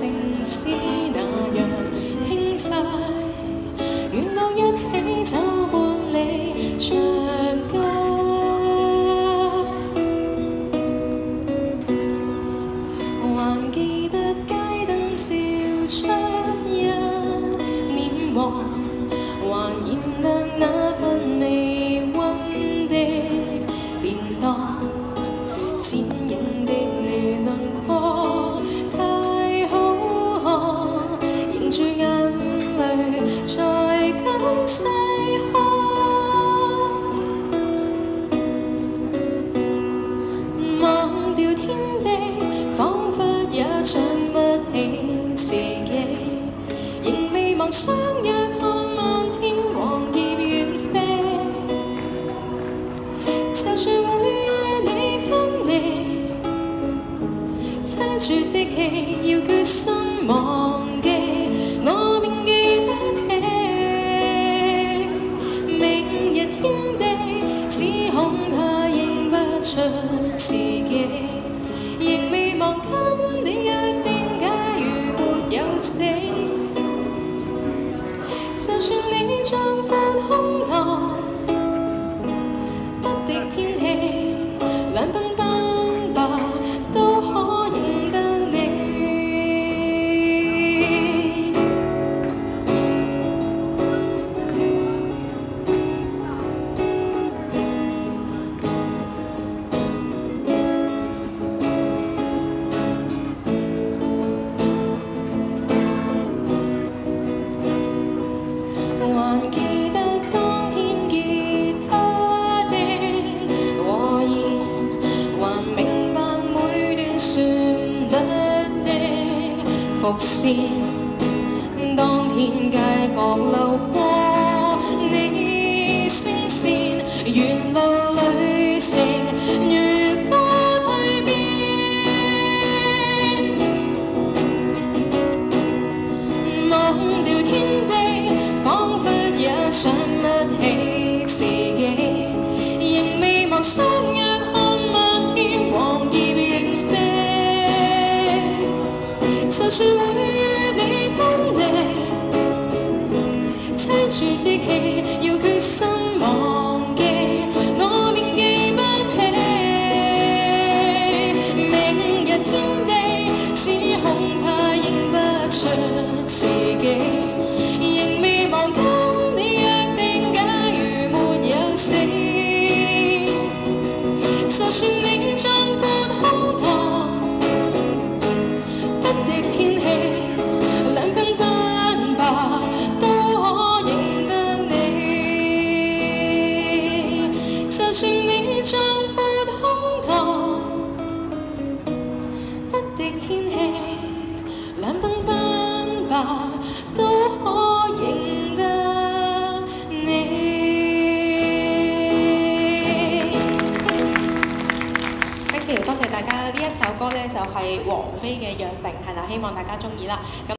sincere. 相約看漫天黃叶遠飛。就算會與你分離，凄絕的戲要決心忘記，我便記不起。明日天地，只恐怕認不出自己，仍未忘跟你約定，假如沒有死，就算你壯闊胸膛，不敌天气，伏线，当天街角路过你声线，沿路旅程如歌蜕变。忘掉天地，仿佛也想就算會與你分离，凄绝的戏要决心忘记，我便记不起。明日天地，只恐怕認不出敵天气，两鬓斑白首歌咧，就係王菲嘅《約定》，係啦，希望大家中意啦。咁